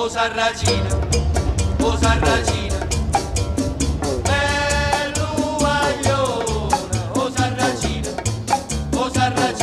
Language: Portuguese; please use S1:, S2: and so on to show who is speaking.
S1: o sarracina, o sarracina.